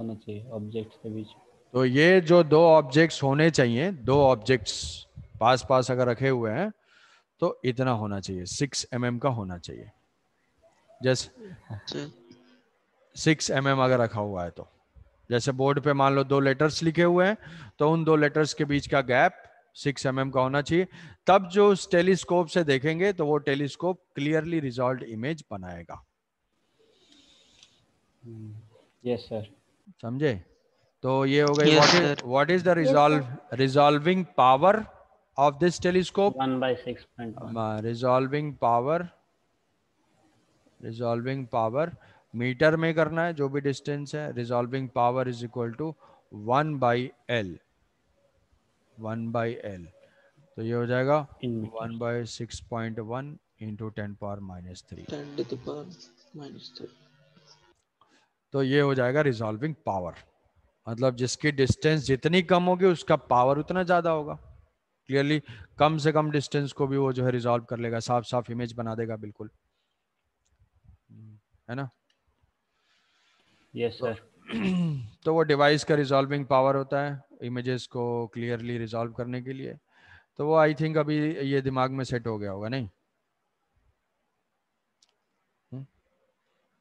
होना चाहिए ऑब्जेक्ट्स के बीच। तो ये जो दो ऑब्जेक्ट्स होने चाहिए दो ऑब्जेक्ट्स पास पास अगर रखे हुए हैं तो इतना होना चाहिए। सिक्स एम mm का होना चाहिए। जैसे सिक्स एम mm अगर रखा हुआ है तो। जैसे बोर्ड पे मान लो दो लेटर्स लिखे हुए हैं तो उन दो लेटर्स के बीच का गैप सिक्स एम mm का होना चाहिए। तब जो उस टेलीस्कोप से देखेंगे तो वो टेलीस्कोप क्लियरली रिजॉल्व इमेज बनाएगा। यस सर समझे? तो ये हो गई what is what is the resolve resolving power of this telescope 1 by 6.1 resolving power resolving power meter में करना है जो भी डिस्टेंस है resolving power is equal to one by L one by L तो ये हो जाएगा one by six point one into ten power minus three तो ये हो जाएगा रिजॉल्विंग पावर मतलब जिसकी डिस्टेंस जितनी कम होगी उसका पावर उतना ज़्यादा होगा। क्लियरली कम से कम डिस्टेंस को भी वो जो है रिजॉल्व कर लेगा साफ़ साफ़ इमेज बना देगा बिल्कुल। है ना? यस सर तो वो डिवाइस का रिजॉल्विंग पावर होता है इमेजेस को क्लियरली रिजॉल्व करने के लिए। तो वो आई थिंक अभी ये दिमाग में सेट हो गया होगा नहीं?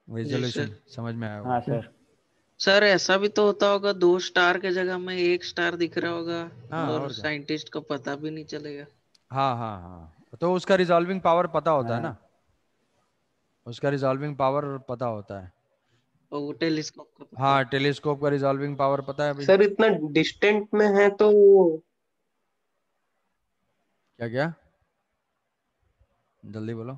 Resolution hmm? समझ में आया हाँ सर सर ऐसा भी तो होता होगा दो स्टार के जगह में एक स्टार दिख रहा होगा हाँ, और, और साइंटिस्ट को पता भी नहीं चलेगा। हाँ हाँ हाँ। तो उसका रिजॉल्विंग पावर पता होता हाँ. है। ना? उसका रिजॉल्विंग पावर पता होता है। वो टेलीस्कोप का हाँ टेलीस्कोप का रिजॉल्विंग पावर पता है सर इतना डिस्टेंट में है तो क्या क्या? जल्दी बोलो।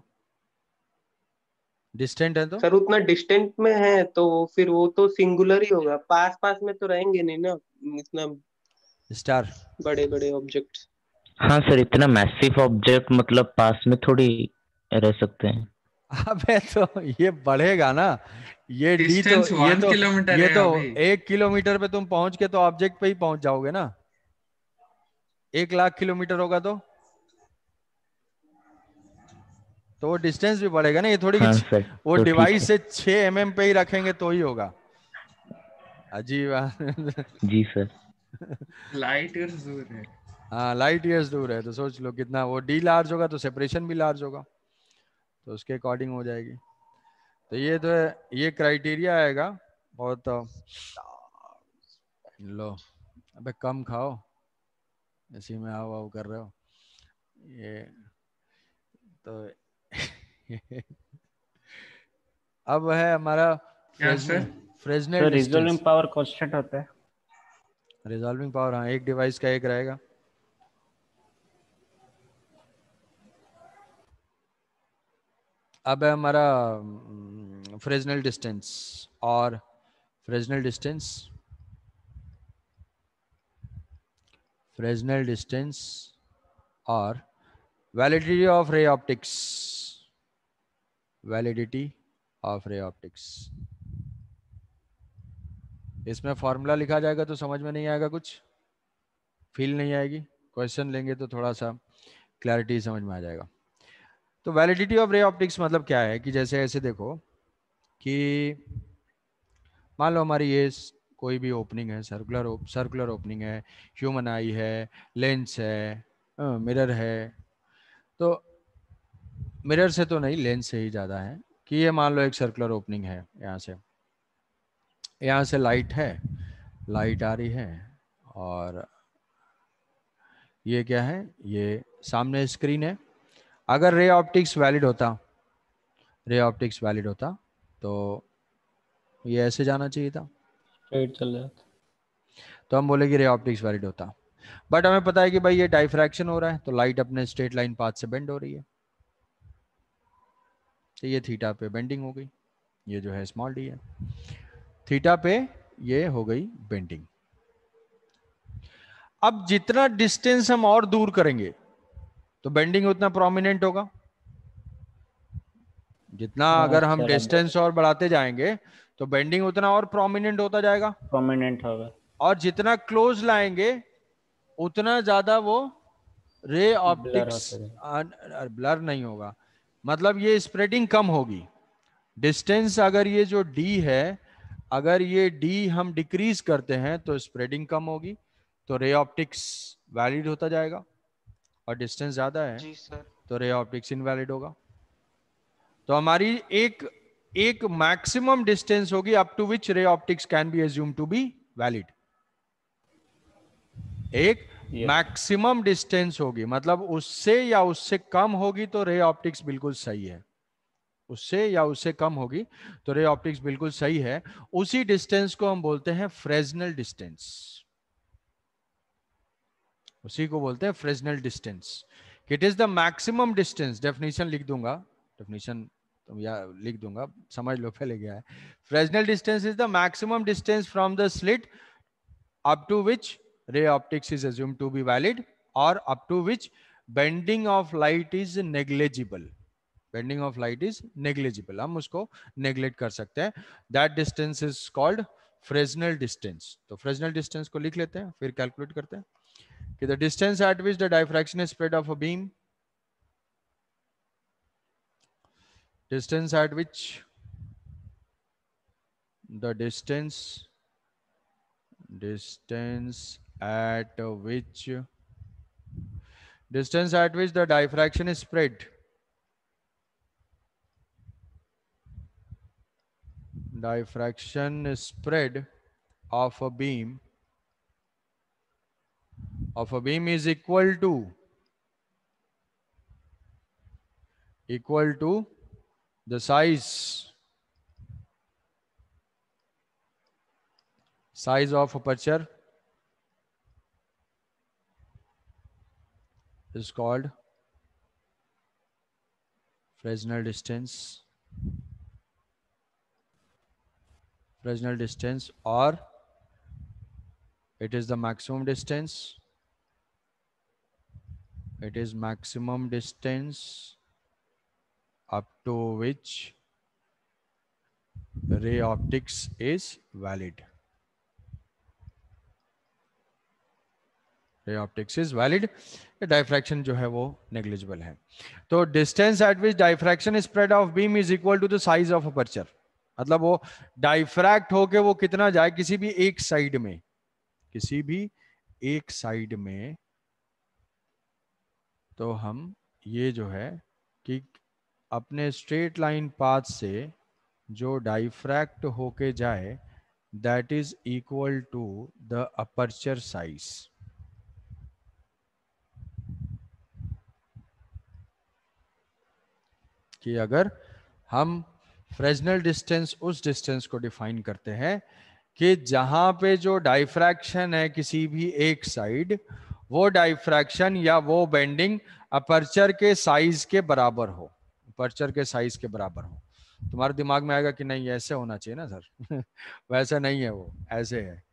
डिस्टेंट है तो? सर उतना डिस्टेंट में है तो फिर वो तो सिंगुलर ही होगा। पास पास में तो रहेंगे नहीं ना इतना स्टार बड़े बड़े ऑब्जेक्ट हाँ सर इतना मैसिव ऑब्जेक्ट मतलब पास में थोड़ी रह सकते हैं। अबे तो ये बढ़ेगा ना। ये डी तो ये तो ये तो एक किलोमीटर पे तुम पहुँच के तो ऑब्जेक्ट पे ही पहुँच जाओगे ना। एक लाख किलोमीटर होगा तो। तो वो डिस्टेंस भी बढ़ेगा ना ये थोड़ी हाँ, वो तो डिवाइस से छह एम mm पे ही रखेंगे तो ही होगा। अजीब जी सर। लाइट ईयर्स दूर है। हाँ लाइट ईयर्स दूर है तो सोच लो कितना वो डी लार्ज होगा तो सेपरेशन भी लार्ज होगा तो उसके अकॉर्डिंग हो जाएगी। तो ये तो है ये क्राइटेरिया आएगा बहुत लो अबे कम खाओ इसी में आओ आओ कर रहे हो। ये तो अब है हमारा फ्रेजनेल रिजॉल्विंग पावर कांस्टेंट होता है। रिजॉल्विंग पावर हाँ एक डिवाइस का एक रहेगा। अब है हमारा फ्रेजनल डिस्टेंस और फ्रेजनल डिस्टेंस फ्रेजनल डिस्टेंस और validity of ray optics validity of ray optics इसमें फॉर्मूला लिखा जाएगा तो समझ में नहीं आएगा कुछ। फील नहीं आएगी। क्वेश्चन लेंगे तो थोड़ा सा क्लैरिटी समझ में आ जाएगा। तो वैलिडिटी ऑफ़ रे ऑप्टिक्स मतलब क्या है कि जैसे ऐसे देखो कि मान लो हमारी ये कोई भी ओपनिंग है सर्कुलर ओप, सर्कुलर ओपनिंग है ह्यूमन आई है लेंस है मिरर है तो मिरर से तो नहीं लेंस से ही ज़्यादा है कि ये मान लो एक सर्कुलर ओपनिंग है यहाँ से। यहाँ से लाइट है लाइट आ रही है और ये क्या है? ये सामने स्क्रीन है। अगर रे ऑप्टिक्स वैलिड होता रे ऑप्टिक्स वैलिड होता तो ये ऐसे जाना चाहिए था। स्ट्रेट चल जाता तो हम बोले कि रे ऑप्टिक्स वैलिड होता। बट हमें पता है कि भाई ये डाइफ्रैक्शन हो रहा है तो लाइट अपने स्ट्रेट लाइन पाथ से बेंड हो रही है। तो ये थीटा पे बेंडिंग हो गई ये जो है स्मॉल डी है। थीटा पे ये हो गई बेंडिंग। अब जितना डिस्टेंस हम और दूर करेंगे तो बेंडिंग उतना प्रोमिनेंट होगा। जितना हाँ, अगर हम डिस्टेंस और बढ़ाते जाएँगे तो बेंडिंग उतना और प्रोमिनेंट होता जाएगा। प्रोमिनेंट होगा। और जितना क्लोज लाएँगे उतना ज़्यादा वो रे ऑप्टिक्स ब्लर नहीं होगा। मतलब ये स्प्रेडिंग कम होगी। डिस्टेंस अगर ये जो डी है अगर ये डी हम डिक्रीज करते हैं तो स्प्रेडिंग कम होगी तो रे ऑप्टिक्स वैलिड होता जाएगा। और डिस्टेंस ज़्यादा है जी सर तो रे ऑप्टिक्स इनवैलिड होगा। तो हमारी एक एक मैक्सिमम डिस्टेंस होगी up to which ray optics can be assume to be valid एक. मैक्सिमम डिस्टेंस होगी। मतलब उससे या उससे कम होगी तो रे ऑप्टिक्स बिल्कुल सही है। उससे या उससे कम होगी तो रे ऑप्टिक्स बिल्कुल सही है। उसी डिस्टेंस को हम बोलते हैं फ्रेजनल डिस्टेंस उसी को बोलते हैं Fresnel distance it is the maximum distance definition लिख दूँगा। डेफिनेशन तो या लिख दूँगा। समझ लो, पहले क्या है। Fresnel distance is the maximum distance from the slit up to which ray optics is assumed to be valid or up to which bending of light is negligible bending of light is negligible हम उसको neglect कर सकते हैं that distance is called Fresnel distance तो Fresnel distance को लिख लेते हैं फिर calculate करते हैं कि the distance at which the diffraction is spread of a beam distance at which the distance distance at which distance at which the diffraction is spread. Diffraction spread of a beam of a beam is equal to equal to the size size of aperture is called Fresnel distance Fresnel distance or it is the maximum distance it is maximum distance up to which ray optics is valid optics is valid diffraction जो है वो negligible है. तो distance at which diffraction spread of beam is equal to the size of aperture मतलब वो diffract होके वो कितना जाए किसी भी एक साइड में, किसी भी एक साइड में तो हम ये जो है कि अपने स्ट्रेट लाइन पाथ से जो डाइफ्रैक्ट होके जाए that is equal to the aperture size कि अगर हम फ्रेजनल डिस्टेंस उस डिस्टेंस को डिफाइन करते हैं कि जहाँ पे जो डाइफ्रैक्शन है किसी भी एक साइड वो डाइफ्रैक्शन या वो बेंडिंग अपर्चर के साइज़ के बराबर हो अपर्चर के साइज़ के बराबर हो। तुम्हारे दिमाग में आएगा कि नहीं, ऐसे होना चाहिए ना, सर? वैसा नहीं है वो, ऐसे है।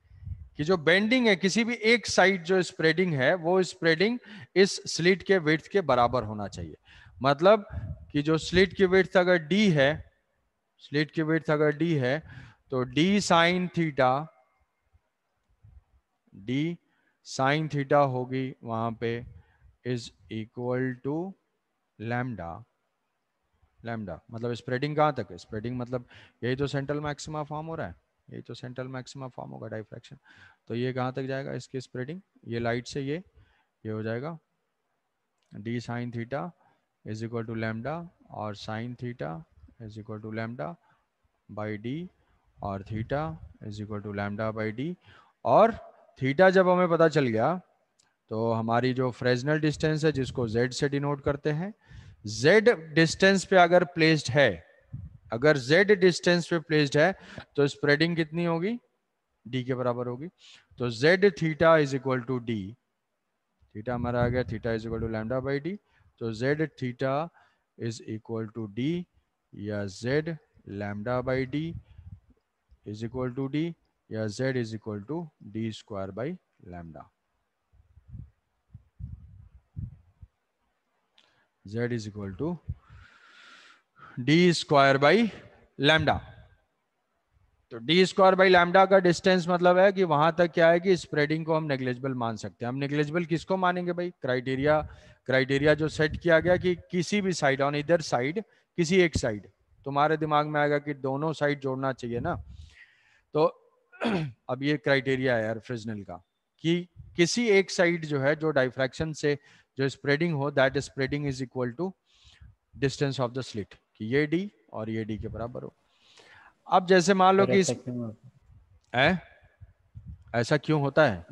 कि जो बेंडिंग है, किसी भी एक साइड जो स्प्रेडिंग है, वो स्प्रेडिंग इस स्लिट के विड्थ के बराबर होना चाहिए। मतलब कि जो स्लिट की विड्थ अगर डी है, स्लिट की विड्थ अगर डी है तो d sine theta d sine theta होगी वहाँ पे is equal to lambda lambda मतलब स्प्रेडिंग कहाँ तक है? स्प्रेडिंग मतलब यही तो सेंट्रल मैक्सिमा फॉर्म हो रहा है। यही तो सेंट्रल मैक्सिमा फॉर्म होगा डाइफ्रैक्शन तो ये कहाँ तक जाएगा? इसकी स्प्रेडिंग ये लाइट से ये ये हो जाएगा d sine theta is equal to lambda और sine theta is equal to lambda by d और theta is equal to lambda by d और थीटा जब हमें पता चल गया तो हमारी जो फ्रेजनल डिस्टेंस है, जिसको z से डिनोट करते हैं, z डिस्टेंस पे अगर प्लेस्ड है, अगर z डिस्टेंस पे प्लेस्ड है तो स्प्रेडिंग कितनी होगी? d के बराबर होगी। तो z theta is equal to d theta हमारा आ गया theta is equal to lambda by d So Z theta is equal to D yeah Z lambda by D is equal to D yeah Z is equal to D square by lambda. Z is equal to D square by lambda. तो D square by lambda का distance मतलब है कि वहाँ तक क्या है कि स्प्रेडिंग को हम नेग्लेजिबल मान सकते हैं। हम नेग्लेजिबल किसको मानेंगे भाई? क्राइटेरिया क्राइटेरिया जो सेट किया गया कि किसी भी साइड ऑन इधर साइड किसी एक साइड तुम्हारे दिमाग में आएगा कि दोनों साइड जोड़ना चाहिए ना? तो अब ये क्राइटेरिया है यार फ्रिजनल का कि किसी एक साइड जो है, जो डाइफ्रैक्शन से जो स्प्रेडिंग हो that spreading is equal to distance of the slit कि ये डी और ये डी के बराबर हो। अब जैसे मान लो कि ऐसा इस है? ऐसा क्यों होता है?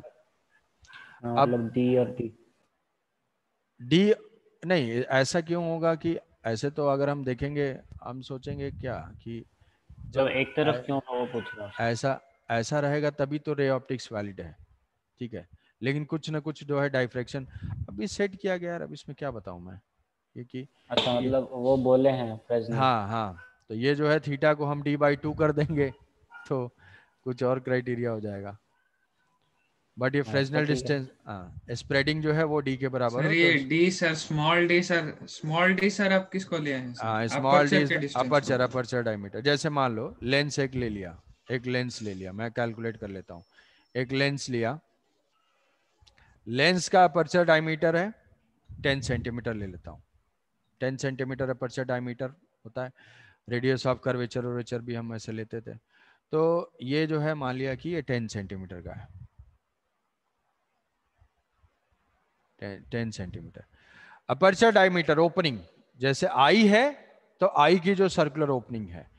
हाँ, अब- मतलब डी और डी डी नहीं ऐसा क्यों होगा कि ऐसे तो अगर हम देखेंगे हम सोचेंगे क्या कि जब एक तरफ़ ऐ- क्यों हो वो पूछ रहा ऐसा ऐसा रहेगा तभी तो रे ऑप्टिक्स वैलिड है ठीक है? लेकिन कुछ ना कुछ जो है डाइफ्रेक्शन अभी सेट किया गया यार अब इसमें क्या बताऊँ मैं? ये कि अच्छा मतलब वो बोले हैं हाँ हाँ। तो ये जो है थीटा को हम डी बाई टू कर देंगे तो कुछ और क्राइटेरिया हो जाएगा। बट ये तो फ्रेजनल डिस्टेंस हाँ। स्प्रेडिंग जो है वो डी के बराबर सर हो ये तो d sir small d sir small d sir आप किसको लिए हैं सर? हाँ small d aperture aperture diameter जैसे मान लो लेंस एक ले लिया एक लेंस ले लिया मैं कैलकुलेट कर लेता हूँ। एक लेंस लिया। लेंस का अपर्चर डायमीटर है टेन सेंटीमीटर ले लेता हूँ। टेन सेंटीमीटर अपर्चर डायमीटर होता है। रेडियस ऑफ़ कर्वेचर वर्वेचर भी हम ऐसे लेते थे। तो ये जो है, मान लिया कि ये टेन सेंटीमीटर का है। Ten centimetre. Aperture diameter, opening, जैसे आई है तो आई की जो सर्कुलर ओपनिंग है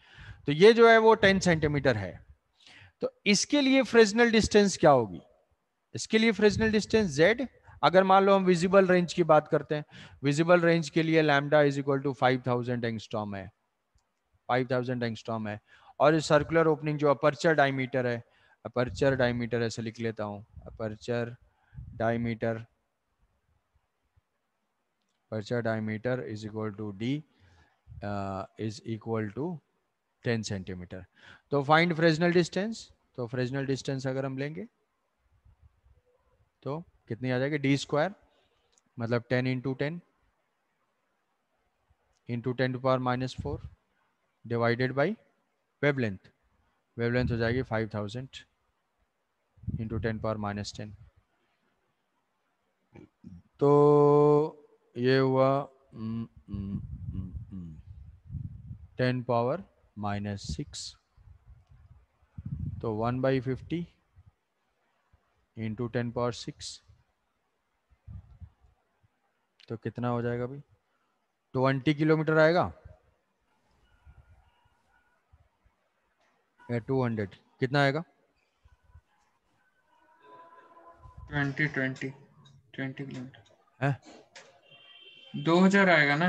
तो ये जो है वो टेन सेंटीमीटर है। तो इसके लिए फ्रेजनल डिस्टेंस क्या होगी? इसके लिए फ्रेजनल डिस्टेंस जेड अगर मान लो हम विजिबल रेंज की बात करते हैं, विजिबल रेंज के लिए lambda is equal to five thousand angstrom है। फाइव थाउज़ेंड एंगस्ट्रॉम है। और सर्कुलर ओपनिंग जो अपर्चर डायमीटर है अपर्चर डायमीटर ऐसे लिख लेता हूँ। Aperture diameter diameter is equal to d uh, is equal to 10 centimetre तो फाइंड फ्रेजनल डिस्टेंस तो फ्रेजनल डिस्टेंस अगर हम लेंगे तो कितनी आ जाएगी? डी स्क्वायर मतलब 10 into ten into ten to power minus four divided by wavelength wavelength हो जाएगी five thousand into ten power minus ten तो ये हुआ टेन पावर माइनस सिक्स तो one by fifty into ten power six तो कितना हो जाएगा भाई? ट्वेंटी किलोमीटर आएगा। टू हंड्रेड कितना आएगा? Twenty twenty twenty kilometre. दो हज़ार आएगा ना?